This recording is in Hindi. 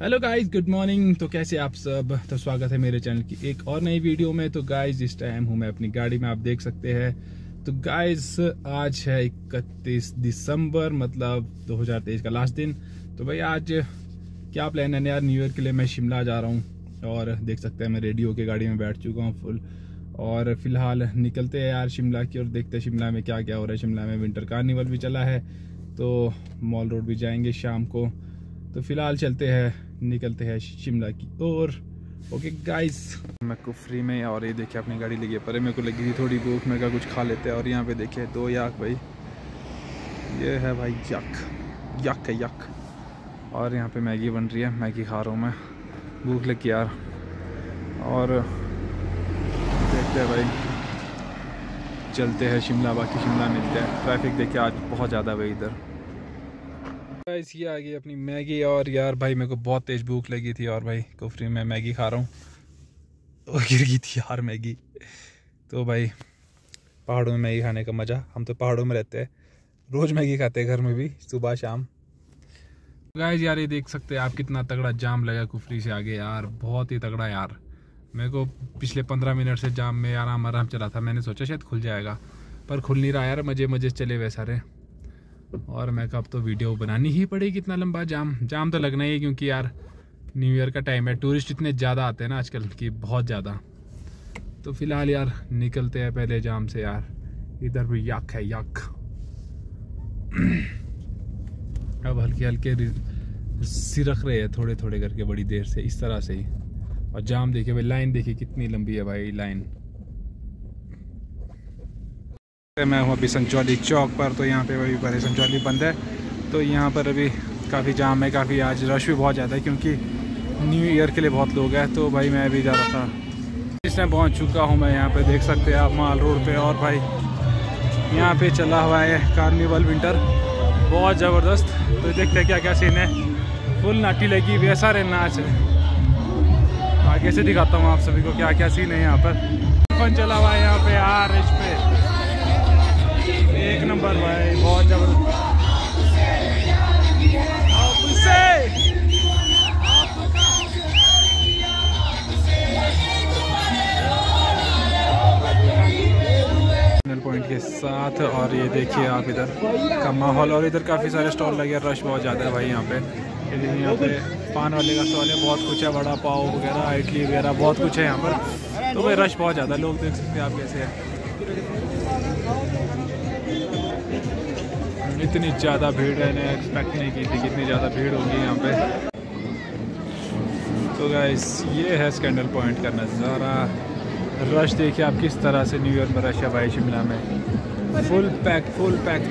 हेलो गाइस गुड मॉर्निंग तो कैसे आप सब? तो स्वागत है मेरे चैनल की एक और नई वीडियो में। तो गाइस इस टाइम हूँ मैं अपनी गाड़ी में, आप देख सकते हैं। तो गाइस आज है इकतीस दिसंबर मतलब 2023 का लास्ट दिन। तो भाई, आज क्या प्लान है? यार न्यू ईयर के लिए मैं शिमला जा रहा हूँ और देख सकते हैं मैं रेडियो के गाड़ी में बैठ चुका हूँ फुल और फ़िलहाल निकलते हैं यार शिमला की और देखते हैं शिमला में क्या क्या हो रहा है। शिमला में विंटर कार्निवल भी चला है तो मॉल रोड भी जाएँगे शाम को। तो फ़िलहाल चलते हैं निकलते हैं शिमला की और ओके गाइस मैं कुफरी में और ये देखिए अपनी गाड़ी लगी पर मेरे को लगी थी थोड़ी भूख मैं का कुछ खा लेते हैं। और यहाँ पे देखिए, दो याक भाई। ये है भाई यक। यक है यक। और यहाँ पे मैगी बन रही है, मैगी खा रहा हूँ मैं। भूख लगी यार। और देखते हैं भाई। चलते हैं शिमला, बाकी शिमला मिलते हैं। ट्रैफ़िक देखिए आज बहुत ज़्यादा भाई इधर। गाइस ये आ गई अपनी मैगी और यार भाई मेरे को बहुत तेज़ भूख लगी थी और भाई कुफरी में मैगी खा रहा हूँ। और गिर गई थी यार मैगी। तो भाई, पहाड़ों में मैगी खाने का मज़ा। हम तो पहाड़ों में रहते हैं। रोज़ मैगी खाते हैं घर में भी, सुबह, शाम। गाइस यार ये देख सकते हैं आप कितना तगड़ा जाम लगा कुफरी से आगे यार। बहुत ही तगड़ा यार। मेरे को पिछले पंद्रह मिनट से जाम में आराम आराम चला था। मैंने सोचा शायद खुल जाएगा, पर खुल नहीं रहा यार। मज़े मज़े चले हुए सारे। और मैं कब तो वीडियो बनानी ही पड़ेगी इतना लंबा जाम। जाम तो लगना ही है क्योंकि यार न्यू ईयर का टाइम है। टूरिस्ट इतने ज़्यादा आते हैं ना आजकल कि बहुत ज़्यादा। तो फ़िलहाल यार, निकलते हैं पहले जाम से यार। इधर भी यक है, यक। अब हल्के हल्के सिरक रहे हैं थोड़े थोड़े करके बड़ी देर से, इस तरह से ही। और जाम देखिए भाई लाइन देखिए कितनी लंबी है भाई लाइन मैं हूँ अभी संचौली चौक पर तो यहाँ पे अभी पहले संचौली बंद है। तो यहाँ पर अभी काफ़ी जाम है, काफ़ी आज रश भी बहुत ज़्यादा है, क्योंकि न्यू ईयर के लिए बहुत लोग हैं तो भाई मैं अभी जा रहा था। इस टाइम पहुँच चुका हूँ मैं यहाँ पे, देख सकते हैं आप माल रोड पे। और भाई, यहाँ पे चला हुआ है कार्निवल विंटर बहुत ज़बरदस्त। तो देखते हैं क्या क्या सीन है। फुल नाटी लगी हुई है, सारे नाच है। आगे से दिखाता हूँ आप सभी को क्या क्या सीन है यहाँ पर। फन चला हुआ है यहाँ पे इस पे। एक नंबर भाई, बहुत ज़बरदस्त। पॉइंट के साथ, और ये देखिए आप इधर का माहौल, और इधर काफ़ी सारे स्टॉल लगे रश बहुत ज़्यादा है भाई यहाँ पे। यहाँ पे पान वाले का स्टॉल है, बहुत कुछ है बड़ा पाव वगैरह, इडली वगैरह, बहुत कुछ है यहाँ पर। तो भाई रश बहुत ज़्यादा लोग देख सकते हैं आप कैसे है। इतनी ज़्यादा भीड़ है ने एक्सपेक्ट नहीं की थी कितनी ज़्यादा भीड़ होगी यहाँ पे। तो गाइस ये है स्कैंडल पॉइंट का नज़ारा। रश देखिए आप किस तरह से न्यू ईयर में रश है भाई शिमला में। Full pack full pack.